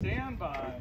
Stand by.